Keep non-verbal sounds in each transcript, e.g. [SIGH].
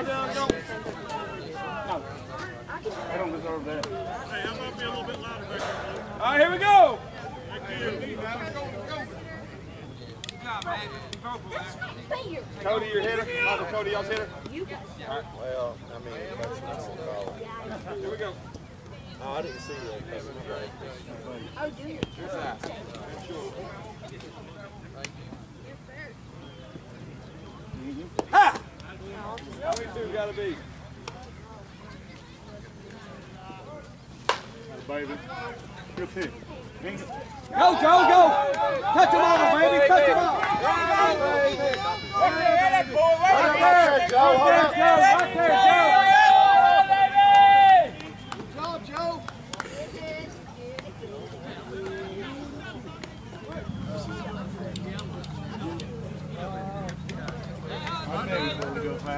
They don't deserve that. Hey, I'm gonna be a little bit louder back there. All right, here we go. Cody, your hitter. Michael Cody, y'all's hitter. Well, I mean, that's what I'm call it. Here we go. Oh, I didn't see that coming, right? Oh, do you? Ha! How many two gotta be? Baby. Good. Go, Joe, go! Touch them all, baby, touch them all! Right there, Joe, right there, Joe!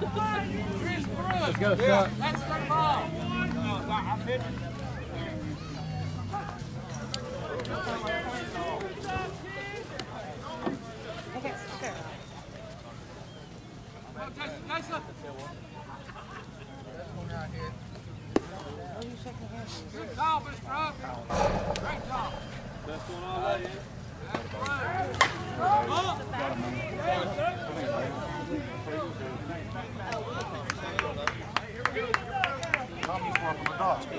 Let's go, Scott. Best one all day, yeah? Tommy's working the dogs. Hey, it's her hitter. Her hitter. Take showers, and then we can go. Okay.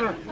Stop.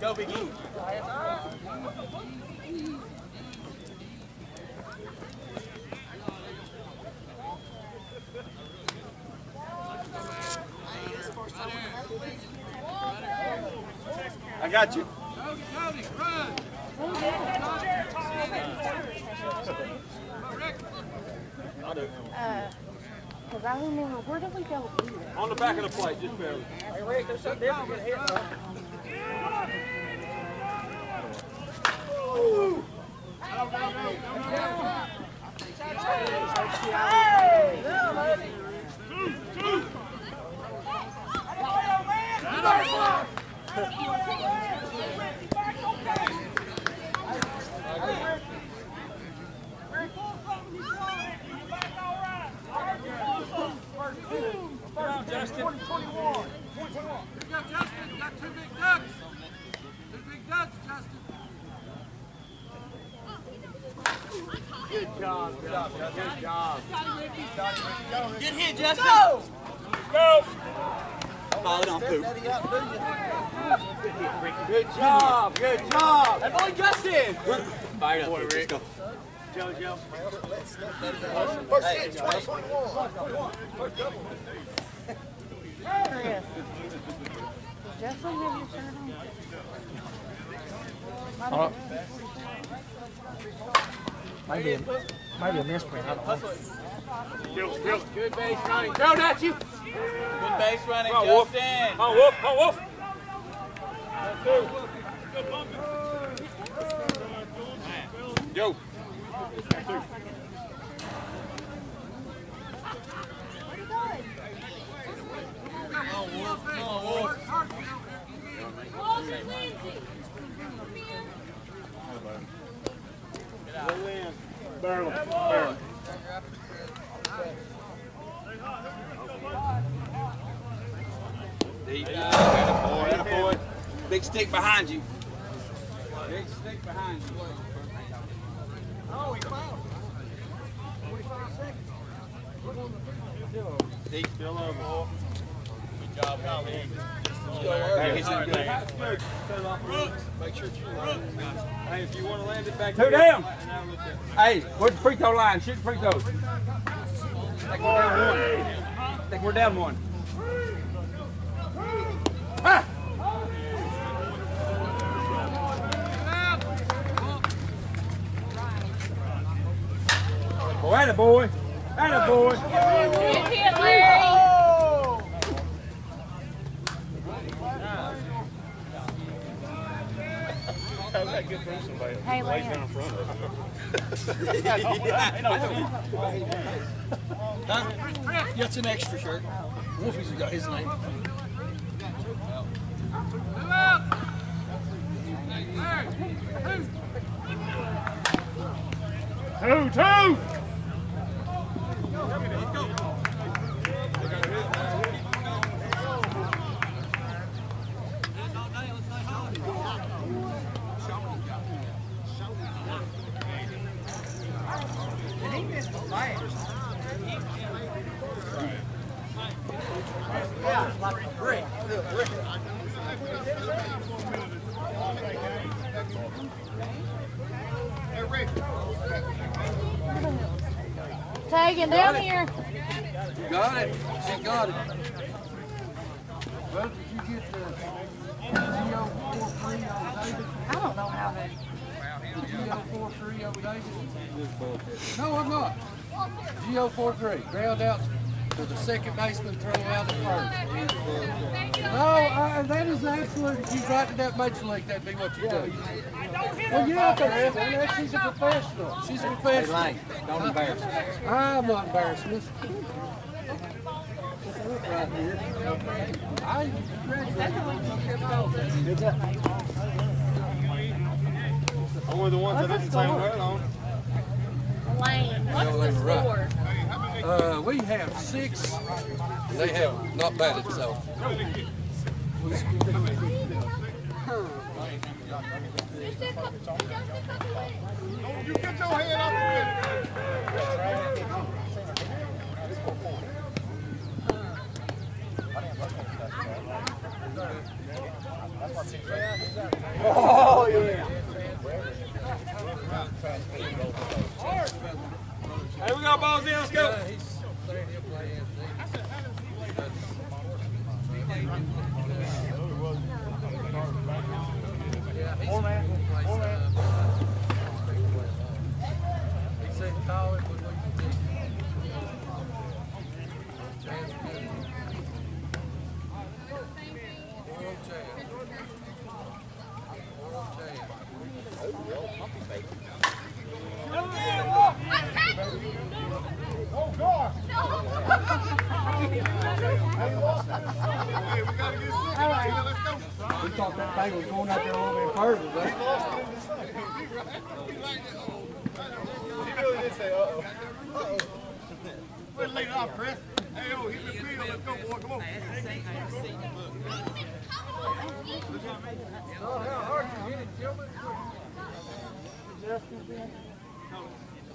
Go, Biggie. I got you. Uh, cause I remember where did we go? On the back of the plate, just barely. Justin. You got Justin, you got two big ducks. Two big ducks, Justin. Good job, Justin. Good job. Get hit, Justin. Go. Go. Follow it on poop. Good job. Good job. That boy, Justin. Fire it up, Rick. Let's go. JoJo. First hit, 2021. Chris. Does Justin have your shirt on? Might be a, might be a misprint. I don't know. Kill, kill. Good base running. Throw at you. Good base running, Come on, Wolf. Justin. Come on, Wolf. Come on, Wolf. Yo. Go in. Barely, barely. Deep dive. Attaboy, attaboy. Big stick behind you. Big stick behind you. Oh, Deep. Still over. Good job, Tommy. He's in good. Hey, if you want to land it back. Two down. Hey, where's the free throw line? Shoot the free throws. I think we're down one. I think we're down one. Atta boy. Atta boy. Good hit, Larry. How's that good for somebody? Hey, Lays Lance. down in front of him. That's an extra shirt. Wolfie's got his name. Move out. Larry, two. Two, two! Tagging down here. Got it. She got it. Well, did you get the GO four three on David? I don't know how to. GO four three on David? No, I'm not. GO four three, ground out to the second baseman, throw out the first. No, I, that is absolute, if you right to that major league, that'd be what you do. Well, yeah, Chris, I know she's a professional. She's a professional. Lane, don't embarrass me. I'm not embarrassed, miss. I Only the ones that didn't word on. Lane. What's the score? Uh, we have six. They have not batted, so. You get your head off the window. Hey, we got balls in. Let's go. It when we can Chance good. Oral Chad. Oral Chad. Oh, gosh. Hey, we thought that thing was going out there a little bit but. He really did say, uh-oh. Uh-oh. Lead it off, Chris. Hey, yo, hit the field. Let's go, boy. Come on.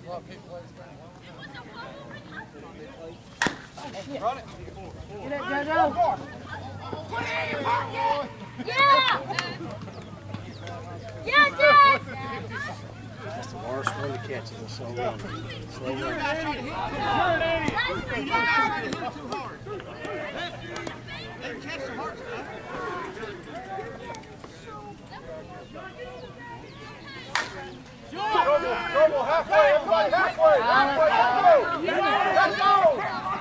A lot of people plays back. Get it, JoJo. Yeah! Yeah, Jack! That's the worst one to catch is a slow run. Slow run. Trouble, trouble, halfway, everybody, halfway, halfway, let's go. Let's go.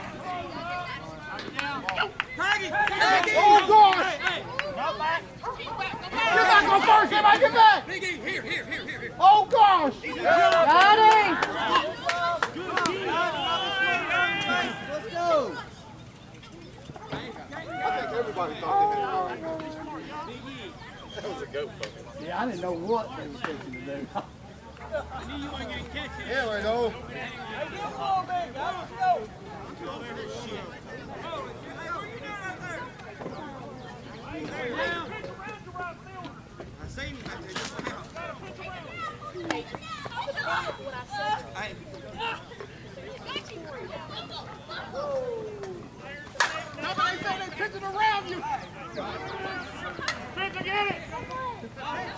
Oh, gosh. Get back on first, everybody, get back. Here, here, here, here, here. Oh, gosh. Got him! I think everybody thought they did it. That was a goat fucking. Yeah, I didn't know what they was fixing to do. I knew you were gonna catch it. There we go. Somebody say they pitching around you. Victor, get it!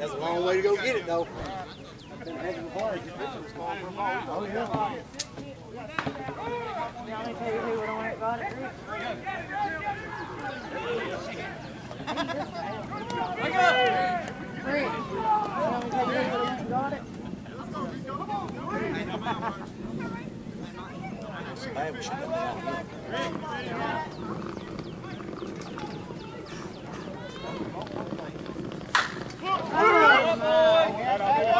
That's a long way to go get it though. Who would have got it. Would have been out here. We gotta get two more, son.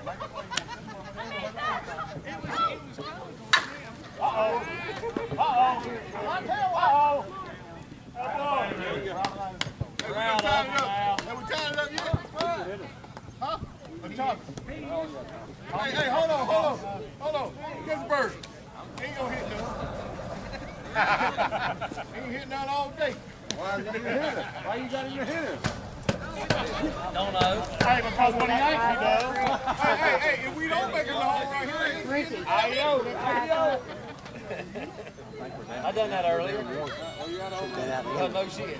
[LAUGHS] Why you got in your hitter? Why you got in your hitter? Hey, because when he yanks, he does. Hey, hey, hey, if we don't make it the right here, Ricky. I done that earlier. Been out Oh, no shit.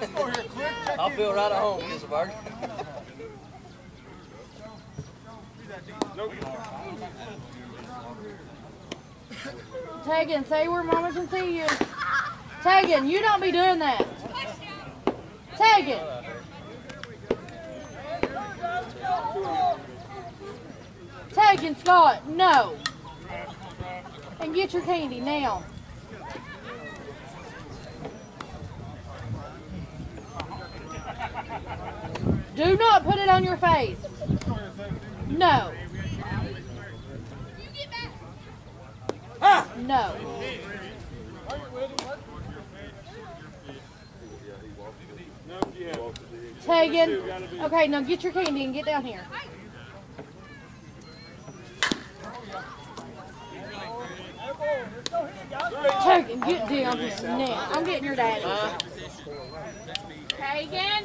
let's go here quick. I'll feel right at home, Mr. Gisberg. Tegan, say where mama can see you. Tegan, you don't be doing that. Tegan. Tegan Scott, no. And get your candy now. Do not put it on your face. No. No. Tegan. Okay, now get your candy and get down here. Tegan, get down here now. I'm getting your daddy. Tegan.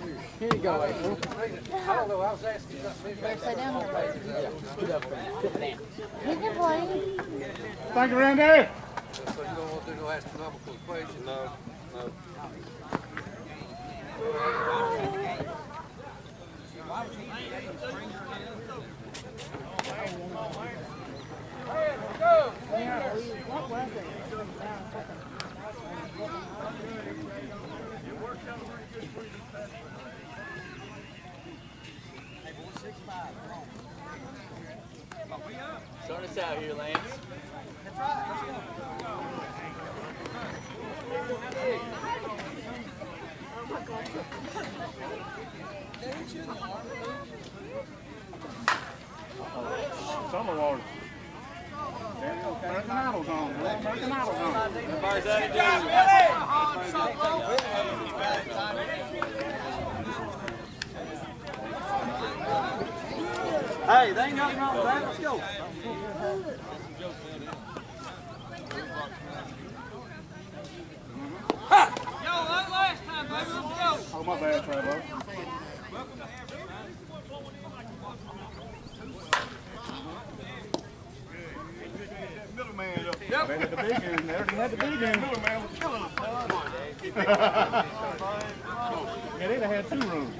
Here you go, April. I don't know, I was asking stay down. You can play. Thank you, Randy. So you don't want to do no astronomical equation? No, no. What was it? Start us out here, Lance. Summer water. American Idol's on. American Idol's on. Everybody's out of [LAUGHS] Hey, they ain't nothing wrong with that. Let's go. Oh, my bad, Trevor. Middleman up. Yep. They had the big end there. They had the big end. Middleman was killing us, [LAUGHS] son. Yeah, they'd have had two rooms.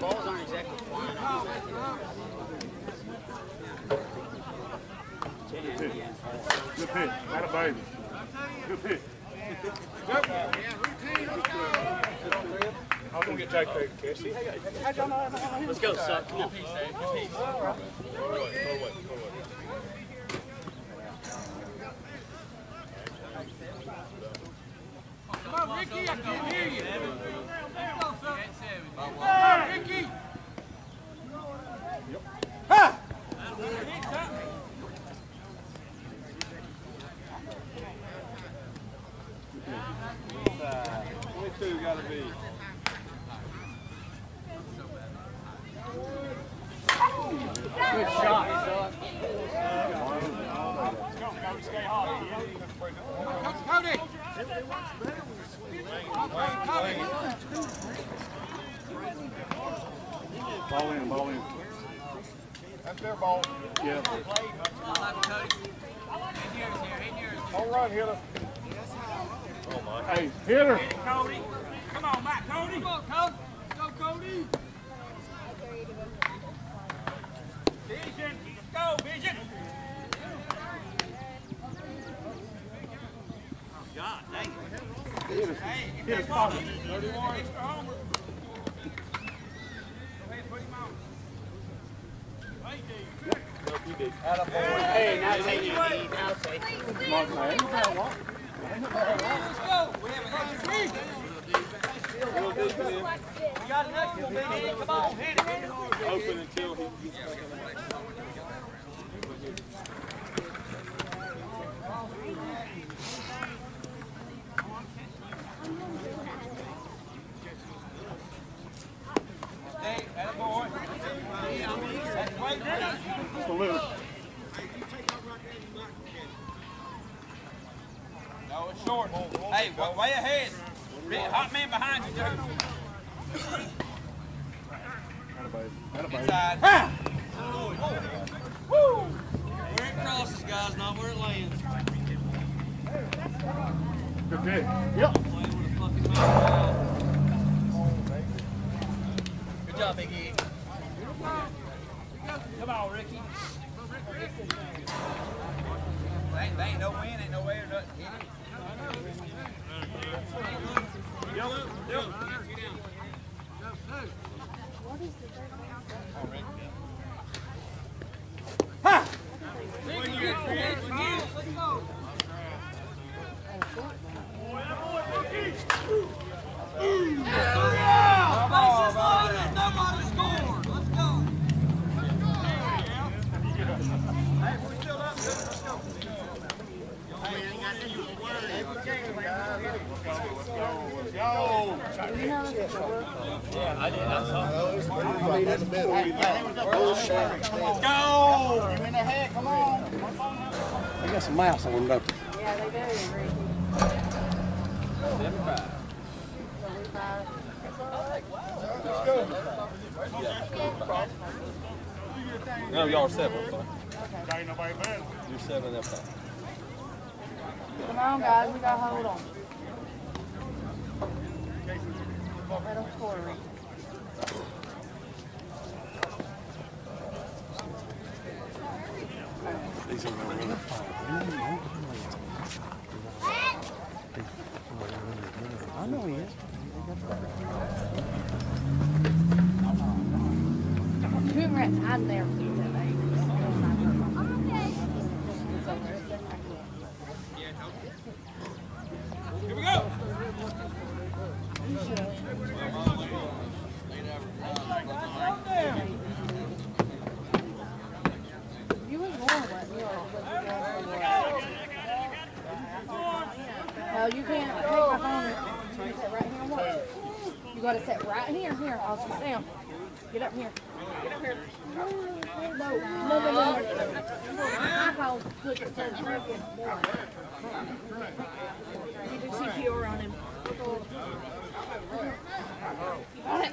Balls aren't exactly flying. Good pitch. Good pitch. Had a baby. Good pitch. I was gonna get Jake to catch. See, hey, hey, how'd y'all know how to Let's go, son. Come on Ricky, I can't hear you. Come on, Ricky. Twenty-two gotta be. Good shot, son. Coach Cody. Cody. Ball in, ball in. That's their ball. Yeah. All right, hitter. Hey, hit her. Cody. Come on, Matt, Cody. Come on, Cody. Go, Cody. Vision. Let's go, Vision. God dang it. Hey, get that ball. Thirty-one. Extra homer. Go ahead, put him on. Hey, D. Hey, now take it. Now take it. Mark, man, ain't that long. Let's go. We have a three. We got an extra, baby. Come on, hit it. Open until he. Hey, that boy. That's way down. Just a little. No, it's short. Hey, wa- way ahead. Big Hot man behind you, Joe. Had a baby. Had a baby. Inside. Ah! Where it crosses, guys, not where it lands. Good pitch. Yep. Play with a fucking mouse. Good job, Big E. Come on, Ricky. There ain't, there ain't no wind, ain't no air, nothing. Yep, yep. What is the third one? Hit it. They got some mouse on them, don't they? Yeah, they do, Ricky. No, y'all are seven. So Ain't nobody better. you're seven up there. Come on, guys, we gotta hold on. Let them score, Ricky. I know he is. Congrats, I never do that. baby. Here we go. You was born what? You were what you were for what? No, you can't take my phone. You sit right here and watch. You gotta sit right here. Here, I'll sit down. Get up here. Get up here. No, no, no, no. I call put the freaking boy. You do CPR on him. You got it.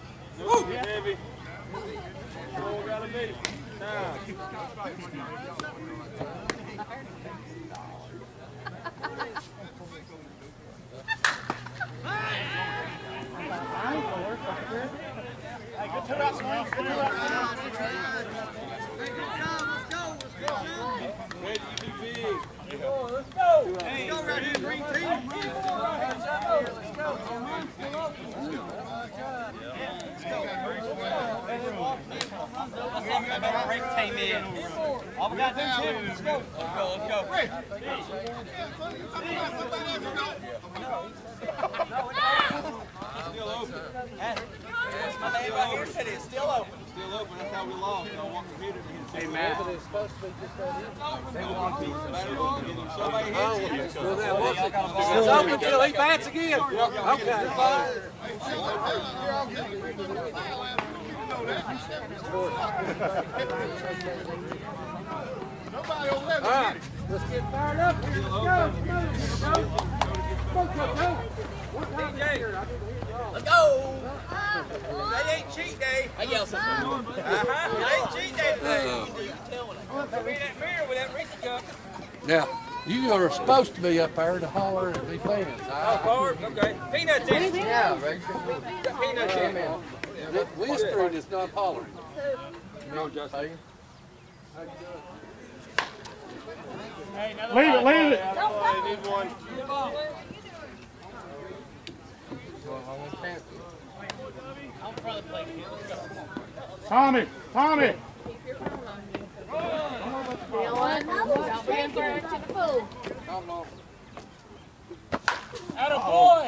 to be big. Break team in. All we gotta do is let's go. Let's go. Let's go. Still open. My man right here said it's still open. Still open. That's how we lost. I want the computer to get Hey, Matt. It's supposed to be just that. They want to. Somebody hits it? It's open till he bats again. Okay. Nobody over there. All right, let's get fired up here. Let's go. Come on, let's go. Let's go. That ain't cheat day. I yell something. Uh-huh. That ain't cheat day today. Come in that mirror with that Reese cup. Now, you are supposed to be up there to holler and be fans. Oh, forward. Okay. Peanuts in it. Yeah, right. Peanuts in it. Whispering is not hollering. No, Justin. Leave it, leave it. need one. Tommy, Tommy. Dylan, don't be encouraged to the pool.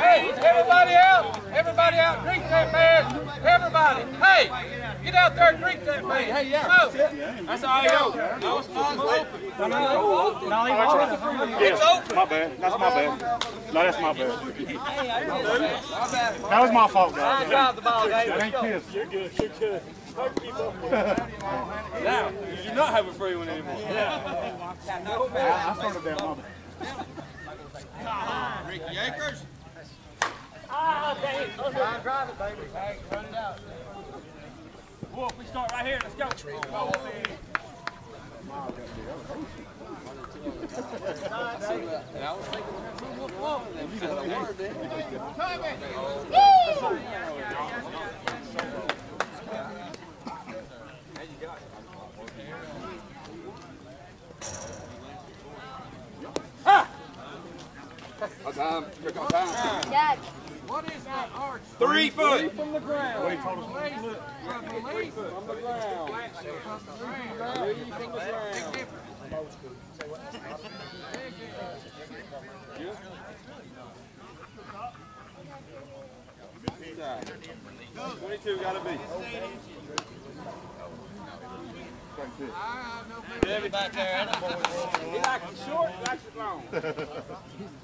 Hey, everybody out! Everybody out! Drink that man! Everybody! Hey, get out there and drink that man! Hey, yeah. That's all I go. No, it's mine's open. Yes, my bad. That's my bad. No, that's my bad. That was my fault, guys. Drive the ball, Dave. That ain't kiss. You're good. You're good. Now, you do not have a free one anymore. I, I started that. Bad. Ricky Akers. Wolf, we start right here. Let's go. Time. Here comes time. Dad. What is that arch? Three foot. From the ground. From the ground. Twenty-two gotta be. Heavy back there. He likes it short, he likes it long. [LAUGHS]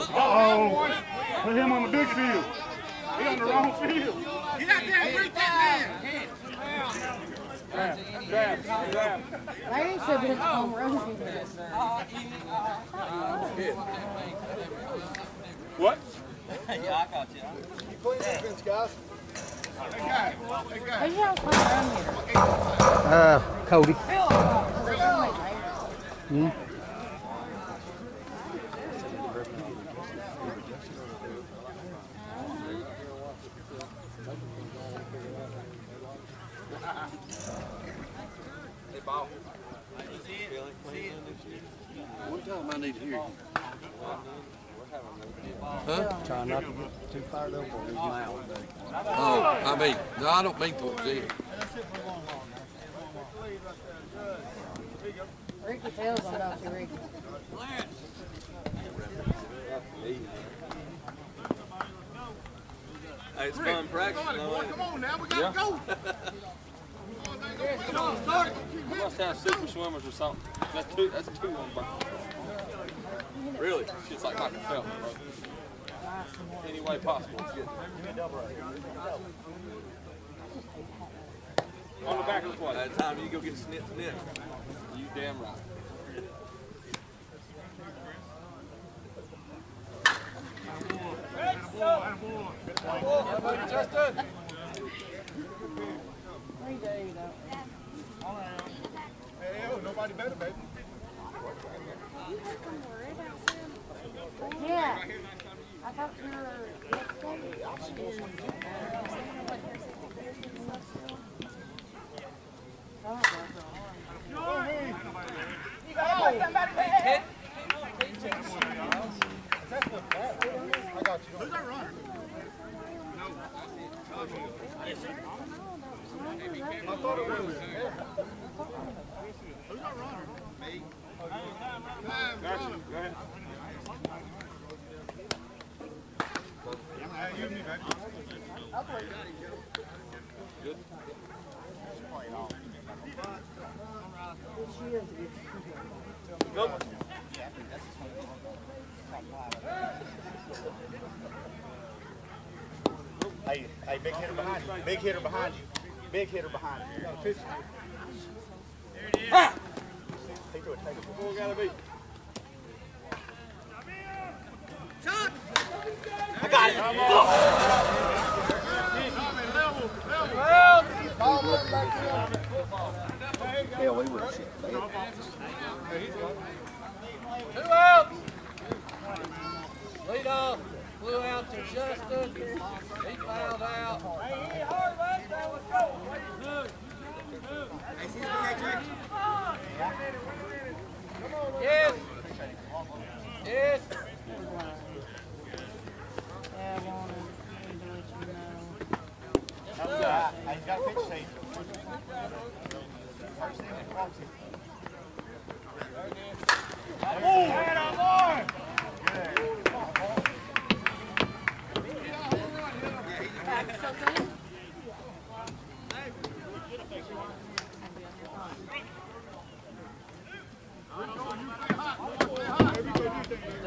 Uh-oh. Put him on the big field. He on the wrong field. Get out there and break that man. Grab, grab. Larry should have been at the home run. What? yeah, I got you. Clean defense, guys. Hey, guys. Hey, guys. Who's y'all's home run hitter? Cody. One time I need to hear you. Try not to get too fired up on his mouth. Oh, I mean, no, I don't mean towards him. Ricky Tails on Dr. Ricky. Hey, it's fun practice. though, ain't it? Come on now, we gotta go. [LAUGHS] Come on, start. We must have super swimmers or something. That's two. That's two on burn. Really? Shit's like Michael Phelps, bro. Any way possible. On the back of the plate. By the time you go get snip snip. You damn right. Hey, nobody better, baby. Yeah. I talked to her yesterday. I got you. Who's that runner? I thought it big hitter behind you. Big hitter behind you. Big hitter behind you. There it ah! is. Take it, take it. Who gotta be? Yeah, we were shit. Two outs. Lead off. Blew out to Justin. He fouled out. Yes. Yes. Yeah, I let you tape. First thing that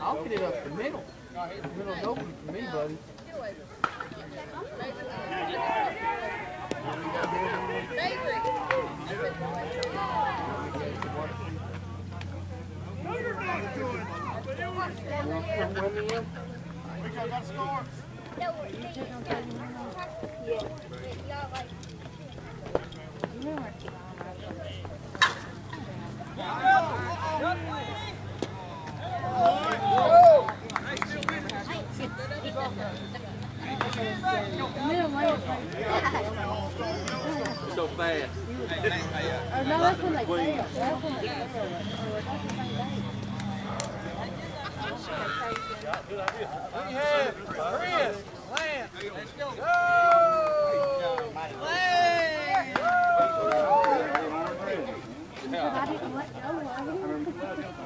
I'll get it up the middle. The middle's open for me, buddy. Rico got a score. Know where Middle lane. So fast. I No, that's when they fail. That's when they fail. You have? Chris, Lance, let's go. Go! Lance! Because I didn't let go of it.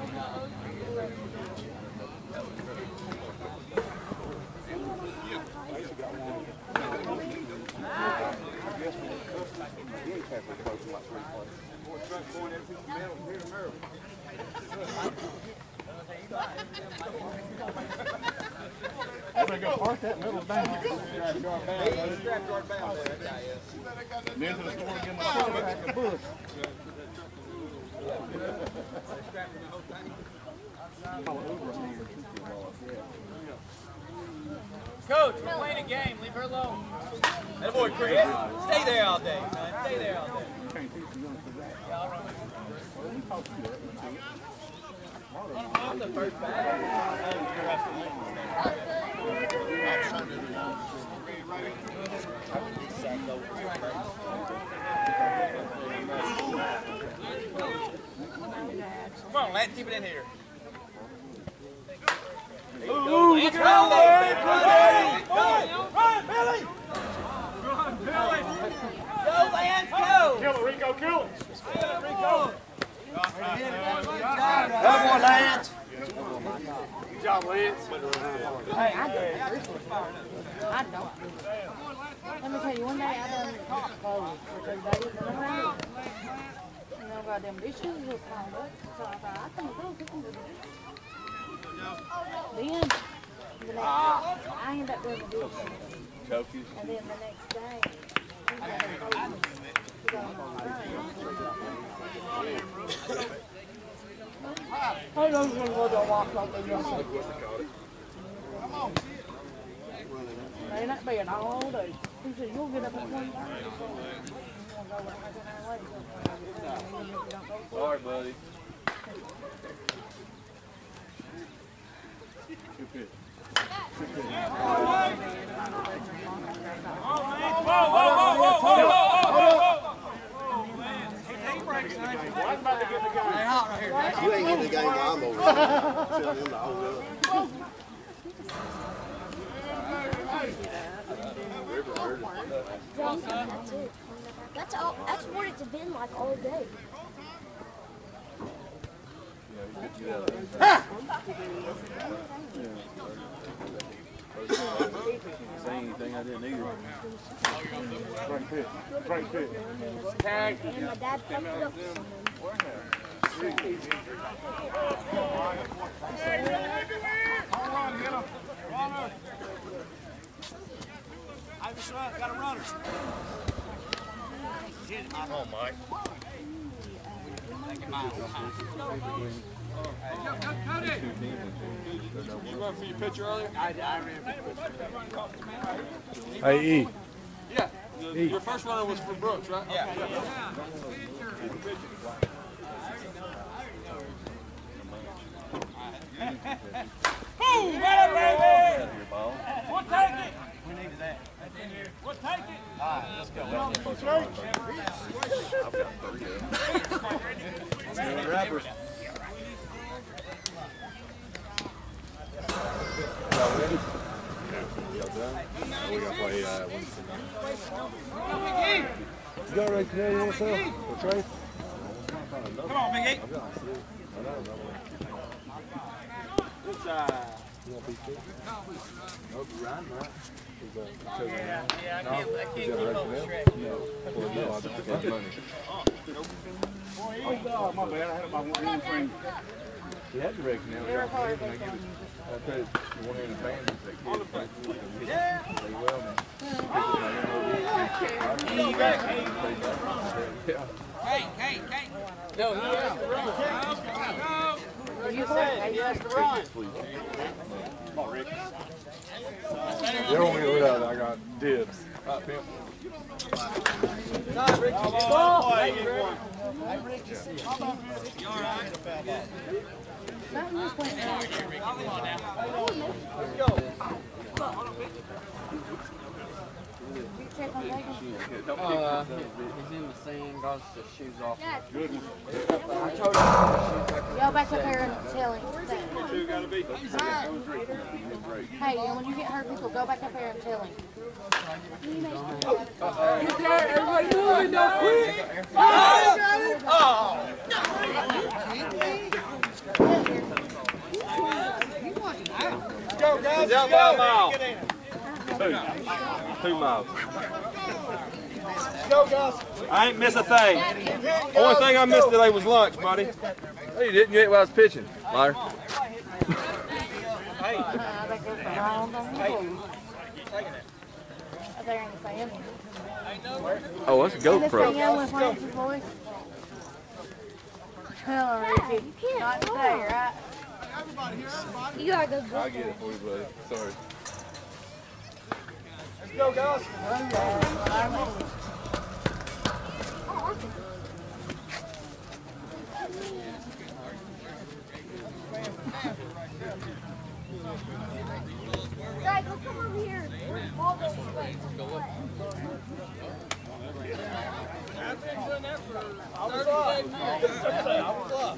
think I parked that middle down. Strapped yard bound there, that guy is. Near to the store, truck back in the bush. Coach, we're playing a game. Leave her alone. That boy, Chris. Stay there all day, man. Stay there all day. I'm the first Come on, Lance, keep it in here. Ooh, Lance, get run, out run, Go, Run, Billy. Go, Lance, go! Kill it, Rico, kill it. Come on, Lance. Good job, Lance. Hey, I don't. I don't. Let me tell you, one day I done for two days and. You know, them dishes was piled up. So I thought, I cook them. Then, the next, I ended up doing the dishes. And then the next day, got a clothes. He got them on the I don't even go to walk like they used to. They not being all day. He said, you'll get up at one Sorry, buddy. Good pitch. You ain't getting the game while I'm over there. Tell him to hold up. That's it. That's all. That's what it's been like all day. Say anything I didn't either. Straight pitch. Straight pitch. And my dad fucked it up. Got a runner. Come on, Mike. You run for your pitcher earlier? I, I ran Hey, E. Yeah. Your first runner was for Brooks, right? Yeah. Boom! Got it, baby! We'll take it! We needed that. We'll take it! All right, let's go. Rappers. We gotta play, uh, Winston. You got right today yourself? For Trey? Come on, Biggie. I've got Big Eight. Good side. You want right? Yeah, yeah, I can't, I can't keep up with? Shrek. No. Well, no, I just took money. Oh, my bad. I had my one hand finger. He had now. We got three I tell you, the one hand band is that kid. They well, man. Hey. Yeah. Hey, hey. No, he has. You said he has to run. They don't get rid of it. I got dibs. I Time, Ricky. Good ball. Not in this one. Let's go. Uh, he's in the sand, got his shoes off. Good one. Y'all back up there and tell him. Hey, and when you get hurt people, go back up there and tell him. Get there. Everybody moving now. Quick. Oh. Let's go, guys. Go. Two. Two miles. Let's go, guys. I ain't miss a thing. Only thing I missed today was lunch, buddy. No, you didn't. You ate while I was pitching, liar. I think there's a on the board. Up there in. Oh, that's a In the GoPro. sand with Lance's voice. Hello, Ricky. Not today, right? You gotta go I get it for you, buddy. Sorry. Let's go, guys. Dad, go come over here. Ball goes away. I was up. I was up.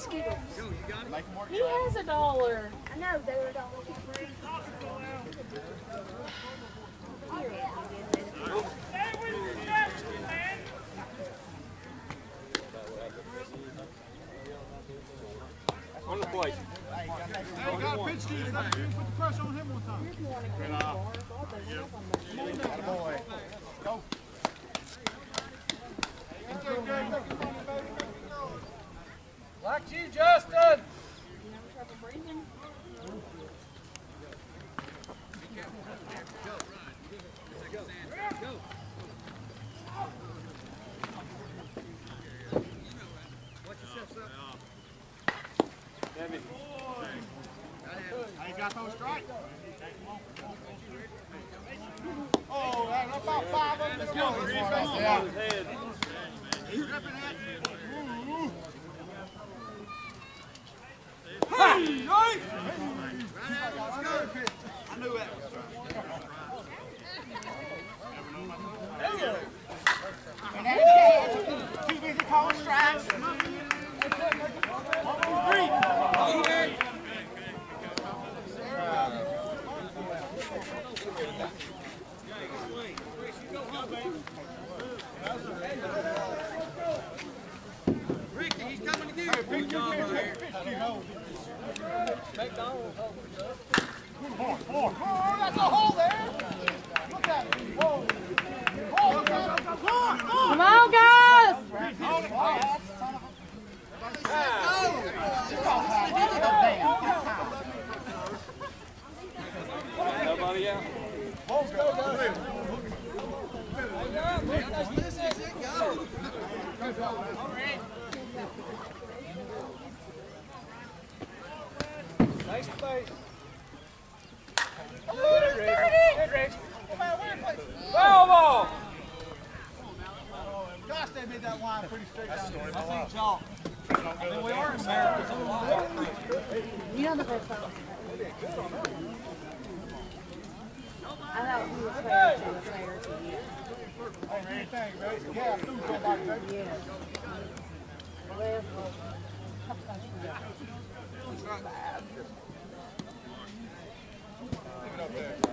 Skittles. He has a dollar. I know, they were dollars. On the plate. Hey, got a pitch to you. Put the pressure on him one time. Like you, Justin. I ain't got those strike. Oh, that's about five of them. Let's go. Yeah. He's ripping it. Ooh. Hey! Hey! I knew that was right. Too busy calling strikes. Three. Ricky, he's coming to get you. Good job over there. Oh, that's a hole there. Look at it. Whoa. Oh, look at it. Look, look. Come on, guys! Nobody out. Let's go, guys. Nice place. Good, Rich. Foul ball. Gosh, they made that line pretty straight down there. I think y'all. I mean, we are in America. so we're- You know the best song. I thought he Yeah, Oh, there's a there.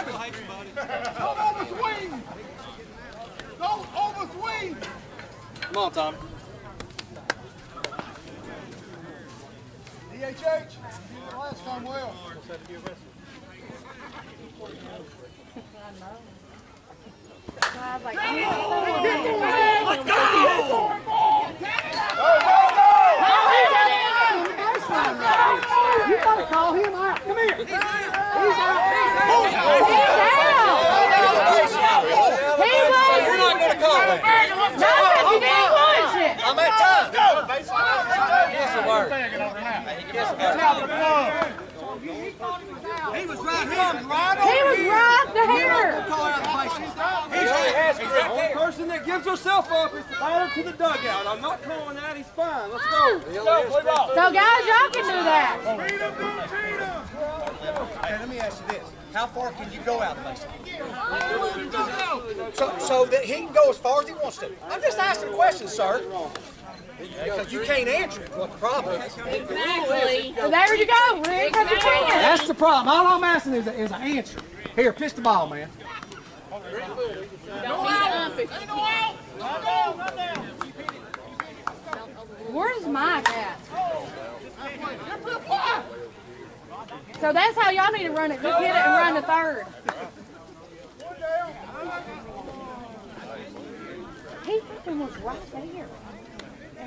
Tommy! Don't overswing! Don't overswing! Come on, Tommy. DHH, you did it last time well. I was like, Let's go. You gotta call him out. Come here. He's out. He's out. He was. You're not gonna call it. No, you didn't watch it. I'm at time. Yes, it worked. He was right here. He was right there. Call out the patient. The only person that gives herself up is the batter to the dugout. I'm not calling that. He's fine. Let's go. Ah. So guys, y'all can do that. Hey, let me ask you this. How far can you go out there? So, so that he can go as far as he wants to. I'm just asking a question, sir. Because you can't answer it, what the problem is. Exactly. There you go, Rick. Have your chance. That's the problem. All I'm asking is, a, is an answer. Here, pitch the ball, man. Don't be dumpy. Where's Mike at? So that's how y'all need to run it. Just hit it and run the third. He fucking was right there.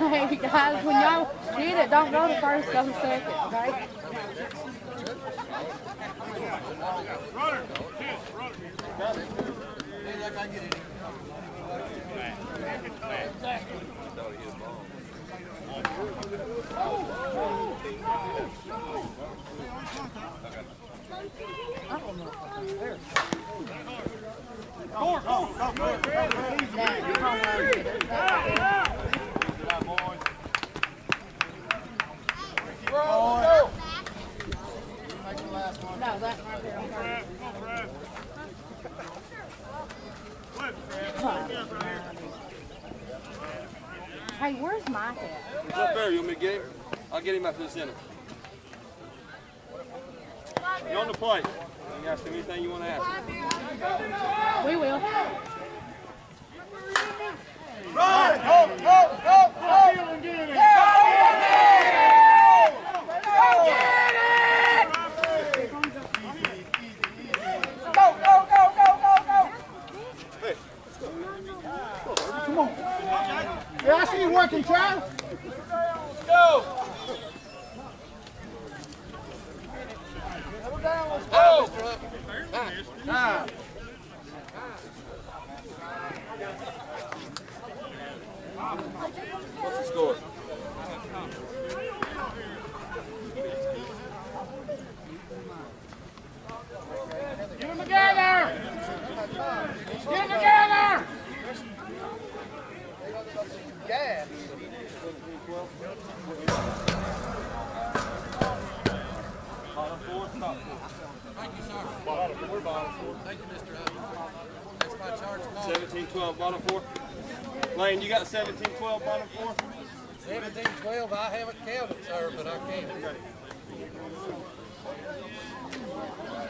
when y'all get it, don't go to first, go to second, okay? No, that right there. Hey, where's Mike at? He's up there. You want me to get him? I'll get him after the center. You're on the plate. You ask him anything you want to ask. We will. Run! Go, go, go, go! Go, go, go, go, working. Time. What's the score? Get them together. Get them together. Thank you, sir. Thank you, Mr. Evans. That's my charge call. 1712, bottom four. Lane, you got 1712, bottom four? Seventeen twelve, I haven't counted, sir, but I can. Marketing in the butt. Go, settle down, play the game. Go. Okay,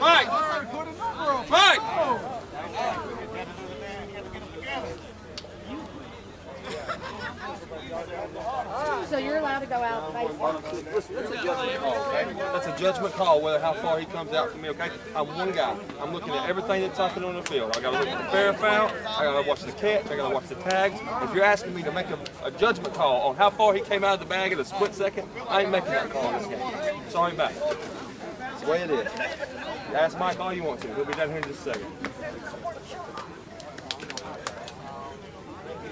it. I wish you'd work this way down. Mike! Mike! So you're allowed to go out baseball. Listen, that's a judgment call, okay? That's a judgment call, whether how far he comes out from me, okay? I'm one guy. I'm looking at everything that's happening on the field. I gotta look at the fair foul, I gotta watch the catch, I gotta watch the tags. If you're asking me to make a, a judgment call on how far he came out of the bag in a split second, I ain't making that call in this game. Sorry about it. It's the way it is. Ask Mike all you want to. He'll be down here in just a second.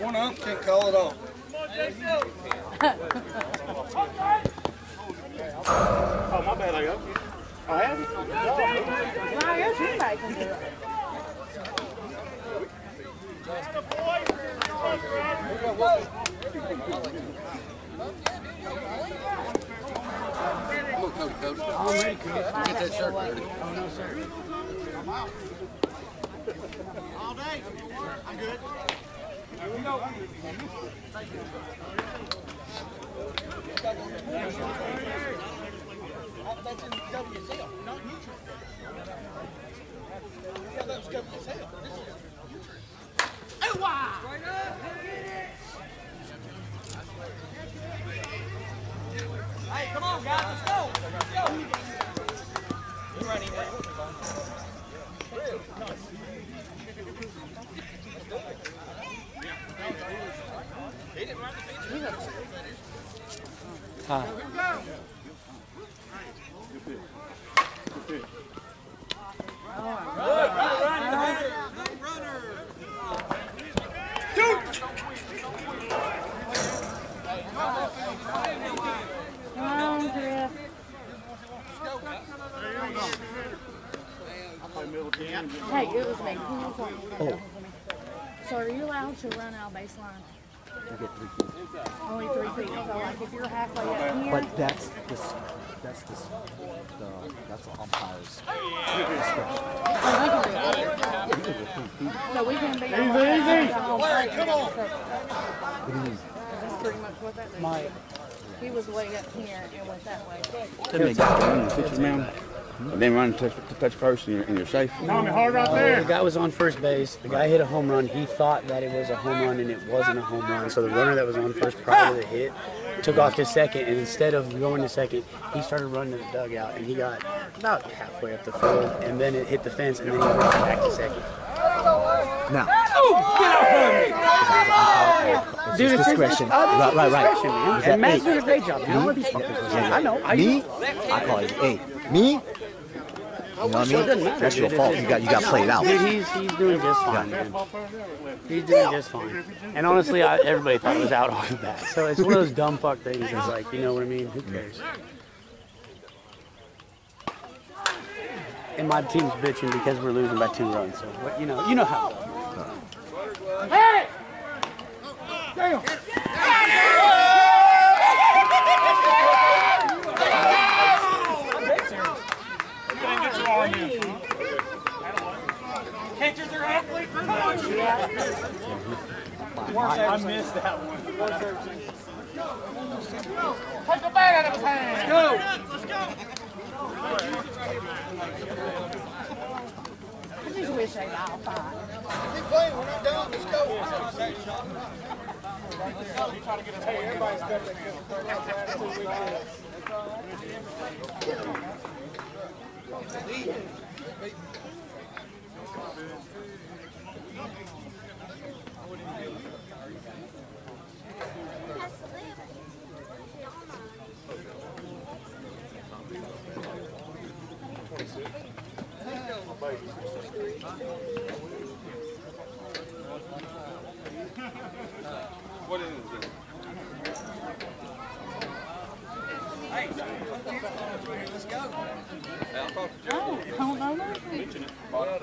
One ump can't call it off. [LAUGHS] Oh, my bad, I got I have it. No, your teammate can do it. Come on, Cody, Cody. Get that shirt ready. All day. I'm good. That's in WSL, not neutral. Yeah, that was WSL. This is neutral. Oh, wow! Hey, come on, guys, let's go. Let's go. You're running that. Come. Hey, it was me. Who was on? Oh. So are you allowed to run out baseline? You get three feet. Only three feet. So like if you're halfway up here. But that's this. That's this. The, that's the umpire's discretion. So we can be. Easy, easy. Larry, come on. What do you mean? That's pretty much what that means. He was way up here and went that way. Then they got run and pitch mound. And then run to, to touch first and you're, and you're safe. Tommy, hard right The there. guy was on first base. The guy hit a home run. He thought that it was a home run, and it wasn't a home run. So the runner that was on first prior to the hit took off to second, and instead of going to second, he started running to the dugout, and he got about halfway up the field, and then it hit the fence, and then he went back to second. Now, it's Dude, his it's his- discretion. it's- oh, right, it's right, right. discretion, man. Is And that- Matt's doing a great job. I me? I know. I me? use- I call it, hey, me? You know what I It doesn't mean? matter, That's your fault. You got, you got played out. Dude, he's he's doing just fine, man. He's doing just fine. And honestly, I, everybody thought it was out on that. So it's one of those dumb fuck things. It's like, you know what I mean? Who cares? And my team's bitching because we're losing by two runs. So, what- you know, you know how. Hey! Get your arm in. Catchers are halfway through. I missed that one. Take the bat out of his hand. Let's go. I just wish they all five. Keep playing. We're not done. Let's go. [LAUGHS] What is it? Hey, let's go. Hey, I'll talk to Joe. Oh, don't know nothing.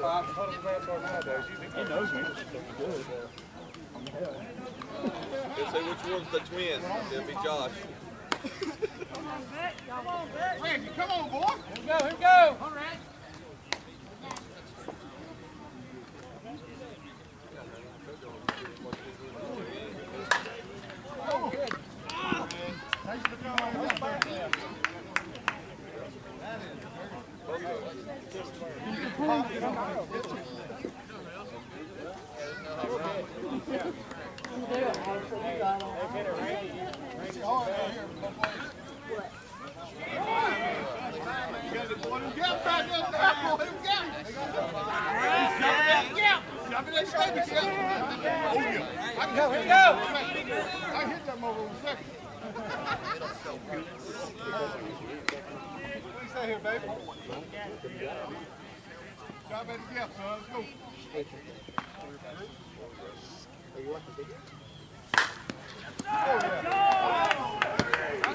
He knows me. He'll say which one's the twin. It'll be Josh. Come on, Vic. Come on, Vic. Randy, come on, boy. Here we go. Here we go. All right. Go, here we Drop at the gap, son. Let's go.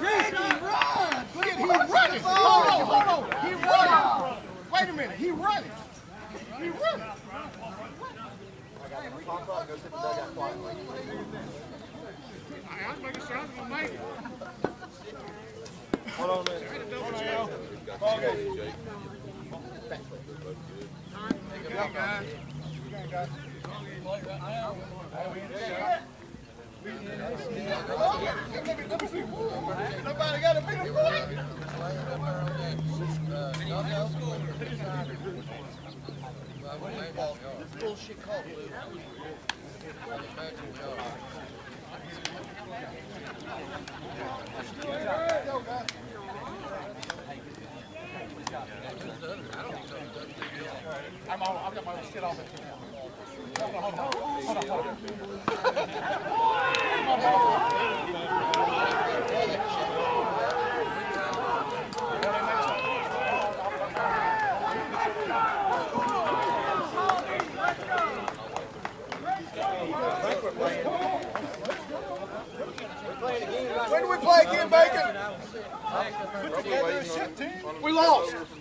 Ricky, run! Look at him running! Hold on, hold on! He running! Wait a minute, he running! He running! I was making sure I was going to make it. Hold on a minute. Hold on, Al. Ball game. Nobody got a big boy. I'm on. I've got my shit off. Hold on, hold on, hold on, hold on. When do we play again, Bacon? We lost.